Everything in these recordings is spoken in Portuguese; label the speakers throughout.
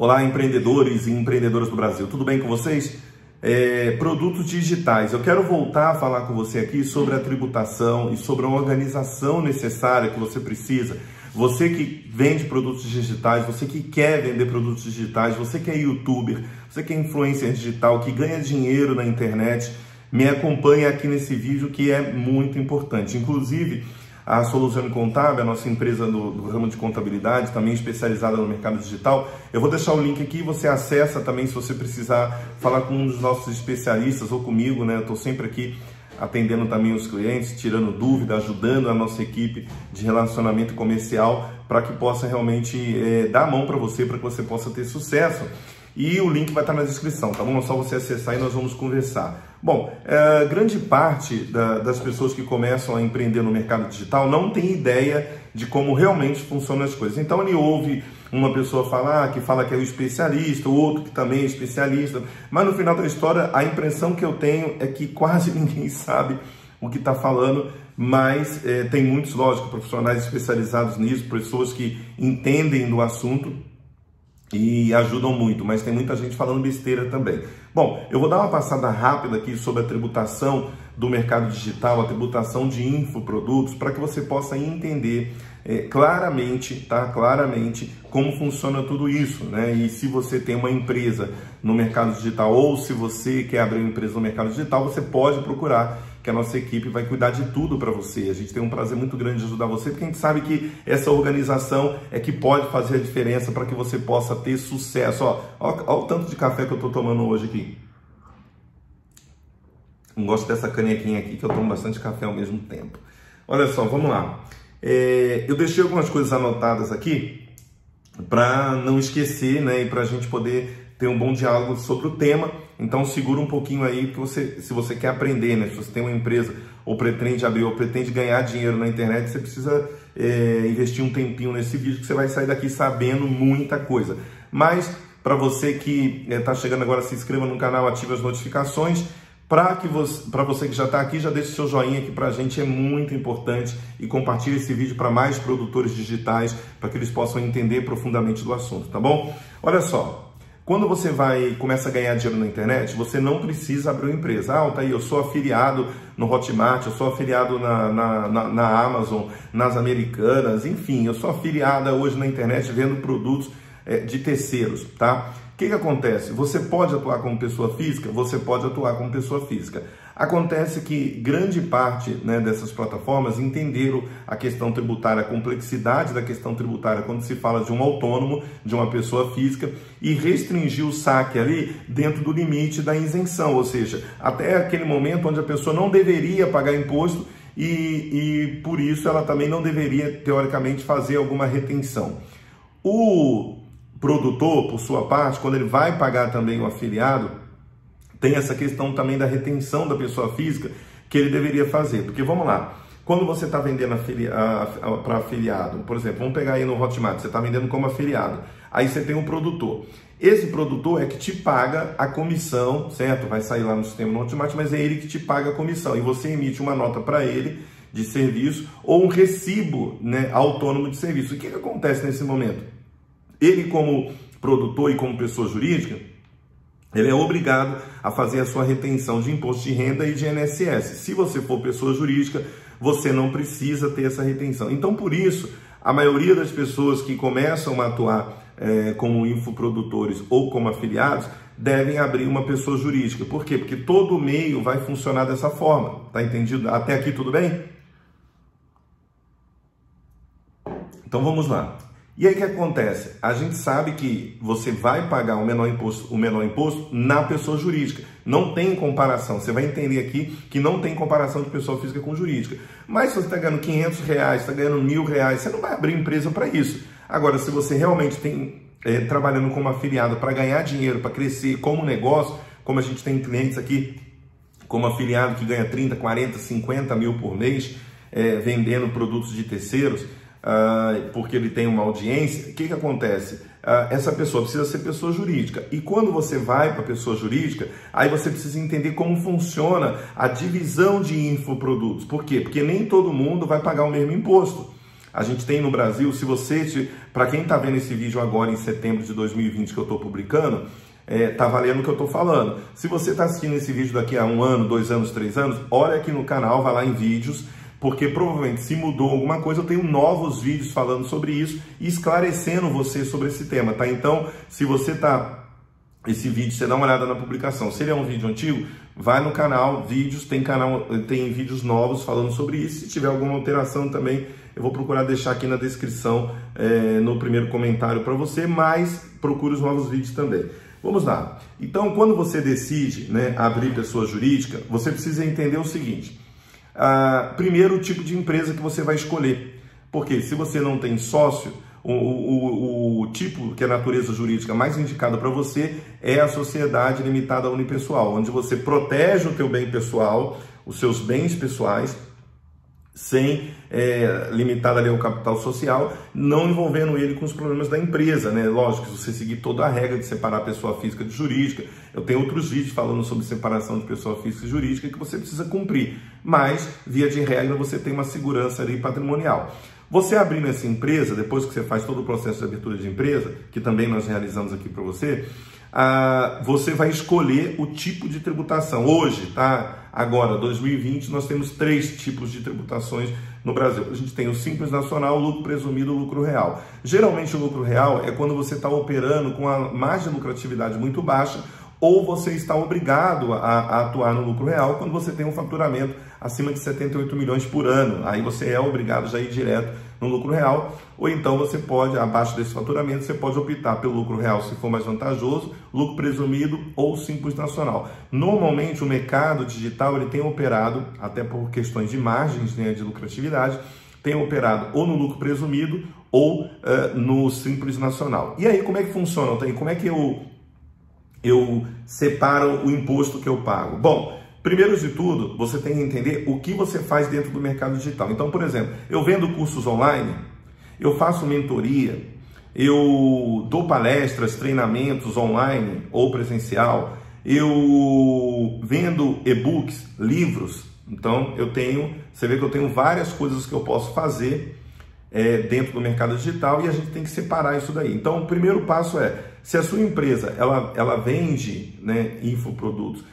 Speaker 1: Olá, empreendedores e empreendedoras do Brasil, tudo bem com vocês? É, produtos digitais. Eu quero voltar a falar com você aqui sobre a tributação e sobre a organização necessária que você precisa. Você que vende produtos digitais, você que quer vender produtos digitais, você que é youtuber, você que é influencer digital, que ganha dinheiro na internet, me acompanhe aqui nesse vídeo que é muito importante. Inclusive, a Soluzione Contábil, a nossa empresa do, do, ramo de contabilidade, também especializada no mercado digital. Eu vou deixar o link aqui, você acessa também se você precisar falar com um dos nossos especialistas ou comigo, né? Eu estou sempre aqui atendendo também os clientes, tirando dúvida, ajudando a nossa equipe de relacionamento comercial para que possa realmente é, dar a mão para você, para que você possa ter sucesso. E o link vai estar na descrição, tá bom? É só você acessar e nós vamos conversar. Bom, é, grande parte da, das pessoas que começam a empreender no mercado digital não tem ideia de como realmente funcionam as coisas. Então ele ouve uma pessoa falar que fala que é o especialista, o outro que também é especialista, mas no final da história a impressão que eu tenho é que quase ninguém sabe o que está falando, mas é, tem muitos, lógico, profissionais especializados nisso, pessoas que entendem do assunto e ajudam muito, mas tem muita gente falando besteira também. Bom, eu vou dar uma passada rápida aqui sobre a tributação do mercado digital, a tributação de infoprodutos, para que você possa entender é, claramente, tá? Claramente como funciona tudo isso, né? E se você tem uma empresa no mercado digital ou se você quer abrir uma empresa no mercado digital, você pode procurar que a nossa equipe vai cuidar de tudo para você. A gente tem um prazer muito grande de ajudar você, porque a gente sabe que essa organização é que pode fazer a diferença para que você possa ter sucesso. Ó, o tanto de café que eu estou tomando hoje aqui. Não gosto dessa canequinha aqui, que eu tomo bastante café ao mesmo tempo. Olha só, vamos lá. É, eu deixei algumas coisas anotadas aqui para não esquecer, né, e para a gente poder ter um bom diálogo sobre o tema. Então segura um pouquinho aí que você, se você quer aprender, né? Se você tem uma empresa ou pretende abrir ou pretende ganhar dinheiro na internet, você precisa é, investir um tempinho nesse vídeo que você vai sair daqui sabendo muita coisa. Mas para você que está é, chegando agora, se inscreva no canal, ative as notificações. Para que você, para você que já está aqui, já deixe seu joinha que para a gente é muito importante e compartilhe esse vídeo para mais produtores digitais para que eles possam entender profundamente do assunto, tá bom? Olha só, quando você vai começa a ganhar dinheiro na internet, você não precisa abrir uma empresa. Ah, tá aí, eu sou afiliado no Hotmart, eu sou afiliado na, na, na, na Amazon, nas Americanas, enfim, eu sou afiliada hoje na internet vendo produtos é, de terceiros, tá? Que, que acontece? Você pode atuar como pessoa física? Você pode atuar como pessoa física. Acontece que grande parte né, dessas plataformas entenderam a questão tributária, a complexidade da questão tributária quando se fala de um autônomo, de uma pessoa física, e restringiu o saque ali dentro do limite da isenção, ou seja, até aquele momento onde a pessoa não deveria pagar imposto e, e por isso ela também não deveria, teoricamente, fazer alguma retenção. O produtor, por sua parte, quando ele vai pagar também o afiliado, tem essa questão também da retenção da pessoa física que ele deveria fazer. Porque vamos lá, quando você está vendendo para afiliado, por exemplo, vamos pegar aí no Hotmart, você está vendendo como afiliado, aí você tem um produtor. Esse produtor é que te paga a comissão, certo? Vai sair lá no sistema no Hotmart, mas é ele que te paga a comissão e você emite uma nota para ele de serviço ou um recibo né, autônomo de serviço. O que, que acontece nesse momento? Ele, como produtor e como pessoa jurídica, ele é obrigado a fazer a sua retenção de imposto de renda e de INSS. Se você for pessoa jurídica, você não precisa ter essa retenção. Então, por isso, a maioria das pessoas que começam a atuar é, como infoprodutores ou como afiliados devem abrir uma pessoa jurídica. Por quê? Porque todo o meio vai funcionar dessa forma. Tá entendido? Até aqui tudo bem? Então vamos lá. E aí o que acontece? A gente sabe que você vai pagar o menor imposto, o menor imposto na pessoa jurídica. Não tem comparação. Você vai entender aqui que não tem comparação de pessoa física com jurídica. Mas se você está ganhando 500 reais, está ganhando mil reais, você não vai abrir empresa para isso. Agora, se você realmente tem é, trabalhando como afiliado para ganhar dinheiro, para crescer como negócio, como a gente tem clientes aqui como afiliado que ganha 30, 40, 50 mil por mês, é, vendendo produtos de terceiros, uh, porque ele tem uma audiência, o que, que acontece? Uh, essa pessoa precisa ser pessoa jurídica. E quando você vai para pessoa jurídica, aí você precisa entender como funciona a divisão de infoprodutos. Por quê? Porque nem todo mundo vai pagar o mesmo imposto. A gente tem no Brasil, se você, para quem está vendo esse vídeo agora em setembro de 2020 que eu estou publicando, é, tá valendo o que eu estou falando. Se você está assistindo esse vídeo daqui a um ano, dois anos, três anos, olha aqui no canal, vai lá em vídeos, porque provavelmente se mudou alguma coisa, eu tenho novos vídeos falando sobre isso e esclarecendo você sobre esse tema, tá? Então, se você está esse vídeo, você dá uma olhada na publicação. Se ele é um vídeo antigo, vai no canal, vídeos, tem canal, tem vídeos novos falando sobre isso. Se tiver alguma alteração também, eu vou procurar deixar aqui na descrição, é, no primeiro comentário para você, mas procure os novos vídeos também. Vamos lá. Então, quando você decide né, abrir pessoa jurídica, você precisa entender o seguinte. Ah, primeiro, tipo de empresa que você vai escolher. Porque se você não tem sócio, o, o, o, tipo que é a natureza jurídica mais indicada para você é a sociedade limitada unipessoal, onde você protege o teu bem pessoal, os seus bens pessoais, sem é, limitar ali ao capital social, não envolvendo ele com os problemas da empresa, né? Lógico, se você seguir toda a regra de separar pessoa física de jurídica, eu tenho outros vídeos falando sobre separação de pessoa física e jurídica que você precisa cumprir, mas via de regra você tem uma segurança ali patrimonial. Você abrindo essa empresa, depois que você faz todo o processo de abertura de empresa, que também nós realizamos aqui para você, ah, você vai escolher o tipo de tributação. Hoje, tá? Agora, 2020, nós temos três tipos de tributações no Brasil. A gente tem o Simples Nacional, o lucro presumido, o lucro real. Geralmente, o lucro real é quando você está operando com a margem de lucratividade muito baixa ou você está obrigado a, a, atuar no lucro real quando você tem um faturamento acima de 78 milhões por ano. Aí você é obrigado já a ir direto no lucro real, ou então você pode, abaixo desse faturamento, você pode optar pelo lucro real se for mais vantajoso, lucro presumido ou simples nacional. Normalmente o mercado digital ele tem operado, até por questões de margens né, de lucratividade, tem operado ou no lucro presumido ou uh, no simples nacional. E aí como é que funciona? Como é que eu eu separo o imposto que eu pago? Bom, primeiro de tudo, você tem que entender o que você faz dentro do mercado digital. Então, por exemplo, eu vendo cursos online, eu faço mentoria, eu dou palestras, treinamentos online ou presencial, eu vendo e-books, livros. Então, eu tenho, você vê que eu tenho várias coisas que eu posso fazer é, dentro do mercado digital e a gente tem que separar isso daí. Então, o primeiro passo é, se a sua empresa ela, ela vende né, infoprodutos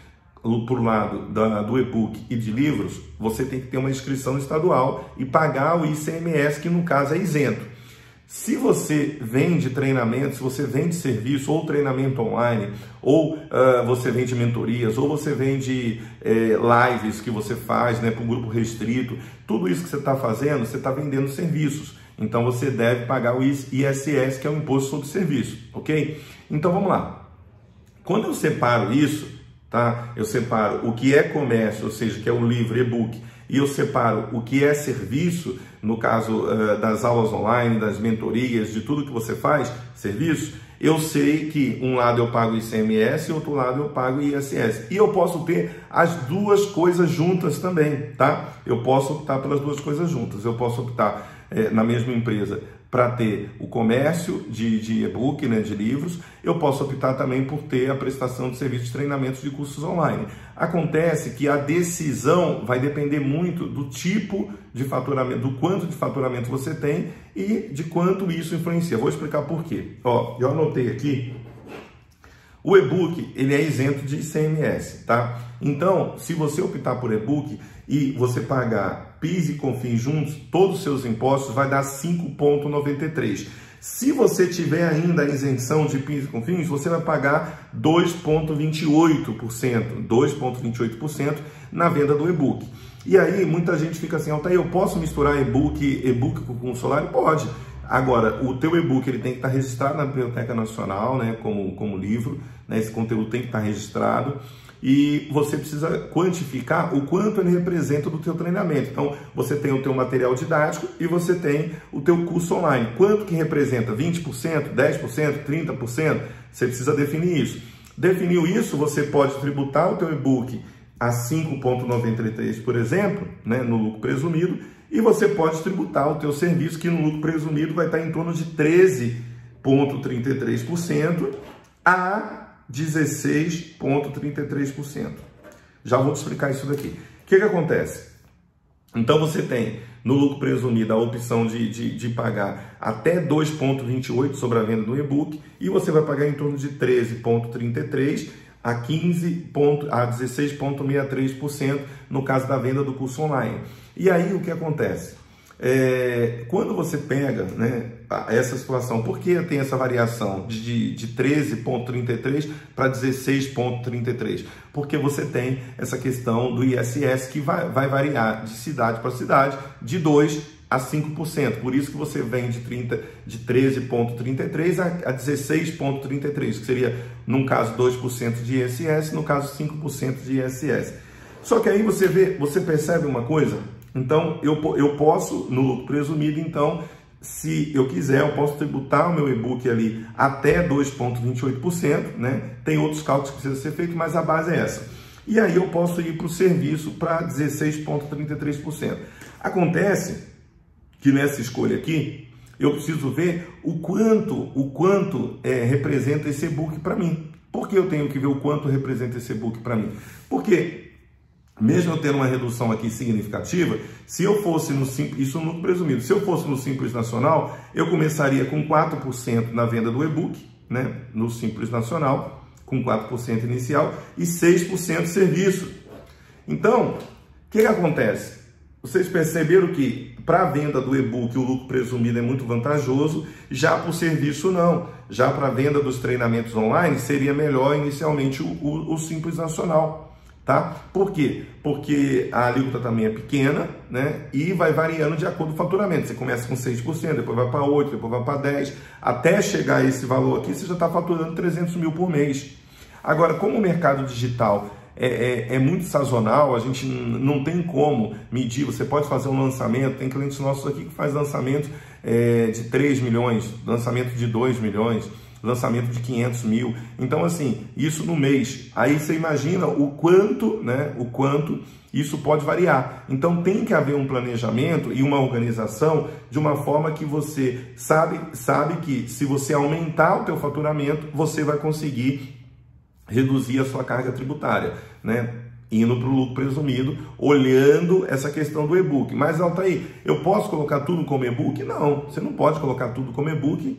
Speaker 1: por lado da, do e-book e de livros, você tem que ter uma inscrição estadual e pagar o ICMS, que no caso é isento. Se você vende treinamento, se você vende serviço ou treinamento online, ou uh, você vende mentorias, ou você vende eh, lives que você faz né, para um grupo restrito, tudo isso que você está fazendo, você está vendendo serviços. Então você deve pagar o ISS, que é o Imposto sobre Serviço, ok? Então vamos lá. Quando eu separo isso, tá? Eu separo o que é comércio, ou seja, que é o livro e-book, e eu separo o que é serviço, no caso uh, das aulas online, das mentorias, de tudo que você faz, serviço, eu sei que um lado eu pago ICMS e outro lado eu pago ISS. E eu posso ter as duas coisas juntas também, tá? Eu posso optar pelas duas coisas juntas. Eu posso optar é, na mesma empresa para ter o comércio de, e-book, né, de livros, eu posso optar também por ter a prestação de serviços de treinamentos de cursos online. Acontece que a decisão vai depender muito do tipo de faturamento, do quanto de faturamento você tem e de quanto isso influencia. Vou explicar por quê. Ó, eu anotei aqui o e-book, ele é isento de ICMS, tá? Então, se você optar por e-book e você pagar PIS e COFINS juntos, todos os seus impostos vai dar 5,93. Se você tiver ainda a isenção de PIS e COFINS, você vai pagar 2,28%, 2,28% na venda do e-book. E aí muita gente fica assim, Altair, eu posso misturar e-book e-book com solar? Pode. Agora, o teu e-book ele tem que estar registrado na Biblioteca Nacional, né, como, como livro, né, esse conteúdo tem que estar registrado e você precisa quantificar o quanto ele representa do teu treinamento. Então, você tem o teu material didático e você tem o teu curso online. Quanto que representa? 20%, 10%, 30%? Você precisa definir isso. Definiu isso, você pode tributar o teu e-book a 5,93, por exemplo, né, no lucro presumido, e você pode tributar o teu serviço, que no lucro presumido vai estar em torno de 13,33% a 16,33%. Já vou te explicar isso daqui. O que, que acontece? Então você tem no lucro presumido a opção de, de, de pagar até 2,28 sobre a venda do e-book e você vai pagar em torno de 13,33 a 15 a 16,63% no caso da venda do curso online. E aí o que acontece? É, quando você pega né, essa situação, por que tem essa variação de, de 13,33 para 16,33? Porque você tem essa questão do ISS que vai, vai variar de cidade para cidade de 2 a 5%. Por isso que você vem de, 30, de 13,33 a, a 16,33, que seria, num caso, 2% de ISS, no caso, 5% de ISS. Só que aí você vê, você percebe uma coisa então, eu, eu posso, no lucro presumido, então, se eu quiser, eu posso tributar o meu e-book ali até 2,28%, né? Tem outros cálculos que precisam ser feitos, mas a base é essa. E aí eu posso ir para o serviço para 16,33%. Acontece que nessa escolha aqui, eu preciso ver o quanto, o quanto é, representa esse e-book para mim. Por que eu tenho que ver o quanto representa esse e-book para mim? Porque mesmo eu tendo uma redução aqui significativa, se eu fosse no Simples, isso no presumido, se eu fosse no Simples Nacional, eu começaria com 4% na venda do e-book, né, no Simples Nacional, com 4% inicial e 6% serviço. Então, o que, que acontece? Vocês perceberam que para a venda do e-book o lucro presumido é muito vantajoso, já para o serviço não. Já para a venda dos treinamentos online seria melhor inicialmente o, o, o Simples Nacional tá? Por quê? Porque a alíquota também é pequena, né? E vai variando de acordo com o faturamento. Você começa com 6%, depois vai para 8%, depois vai para 10%. Até chegar a esse valor aqui, você já está faturando 300 mil por mês. Agora, como o mercado digital é, é, é, muito sazonal, a gente não tem como medir. Você pode fazer um lançamento, tem clientes nossos aqui que faz lançamento é, de 3 milhões, lançamento de 2 milhões lançamento de 500 mil. Então, assim, isso no mês. Aí você imagina o quanto, né? O quanto isso pode variar. Então, tem que haver um planejamento e uma organização de uma forma que você sabe, sabe que se você aumentar o teu faturamento, você vai conseguir reduzir a sua carga tributária, né? indo para o lucro presumido, olhando essa questão do e-book. Mas, Altair, eu posso colocar tudo como e-book? Não, você não pode colocar tudo como e-book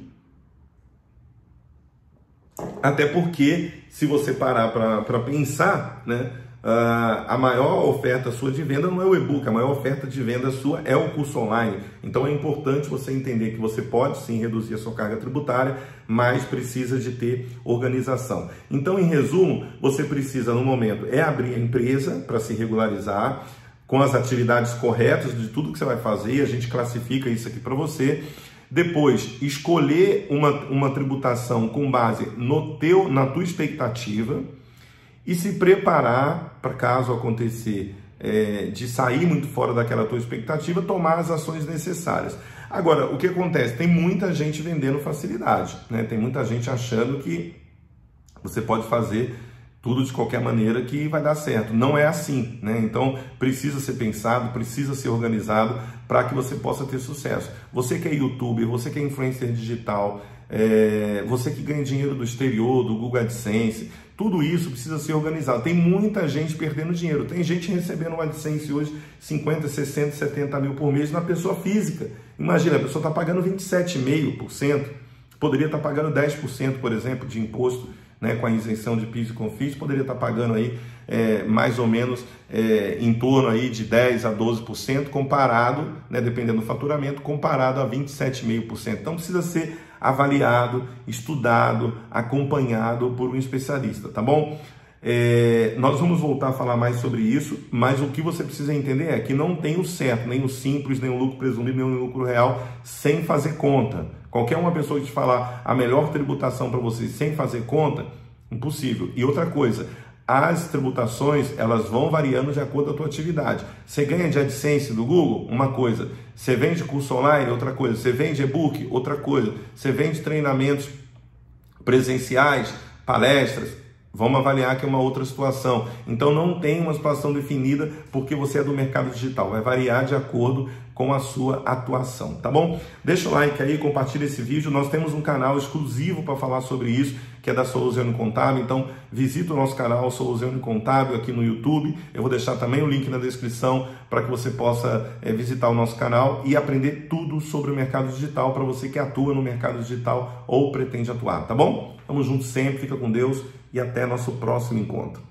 Speaker 1: até porque, se você parar para pensar, né, a maior oferta sua de venda não é o e-book, a maior oferta de venda sua é o curso online. Então é importante você entender que você pode sim reduzir a sua carga tributária, mas precisa de ter organização. Então, em resumo, você precisa no momento é abrir a empresa para se regularizar com as atividades corretas de tudo que você vai fazer, a gente classifica isso aqui para você depois, escolher uma, uma tributação com base no teu, na tua expectativa e se preparar para caso acontecer é, de sair muito fora daquela tua expectativa, tomar as ações necessárias. Agora, o que acontece? Tem muita gente vendendo facilidade, né? Tem muita gente achando que você pode fazer tudo de qualquer maneira que vai dar certo. Não é assim, né? Então precisa ser pensado, precisa ser organizado para que você possa ter sucesso. Você que é youtuber, você que é influencer digital, é, você que ganha dinheiro do exterior, do Google AdSense, tudo isso precisa ser organizado. Tem muita gente perdendo dinheiro. Tem gente recebendo um AdSense hoje 50, 60, 70 mil por mês na pessoa física. Imagina, a pessoa está pagando 27,5%, poderia estar tá pagando 10%, por exemplo, de imposto né, com a isenção de PIS e CONFINS, poderia estar pagando aí é, mais ou menos é, em torno aí de 10 a 12% comparado, né, dependendo do faturamento, comparado a 27,5%. Então precisa ser avaliado, estudado, acompanhado por um especialista, tá bom? É, nós vamos voltar a falar mais sobre isso, mas o que você precisa entender é que não tem o certo, nem o simples, nem o lucro presumido, nem o lucro real sem fazer conta. Qualquer uma pessoa que te falar a melhor tributação para você sem fazer conta, impossível. E outra coisa, as tributações elas vão variando de acordo com a tua atividade. Você ganha de AdSense do Google? Uma coisa. Você vende curso online? Outra coisa. Você vende e-book? Outra coisa. Você vende treinamentos presenciais, palestras? Vamos avaliar que é uma outra situação. Então não tem uma situação definida porque você é do mercado digital. Vai variar de acordo com a sua atuação, tá bom? Deixa o like aí, compartilha esse vídeo. Nós temos um canal exclusivo para falar sobre isso, que é da Soluziano Contábil. Então, visita o nosso canal Soluziano Contábil aqui no YouTube. Eu vou deixar também o link na descrição para que você possa é, visitar o nosso canal e aprender tudo sobre o mercado digital para você que atua no mercado digital ou pretende atuar, tá bom? Tamo junto sempre, fica com Deus e até nosso próximo encontro.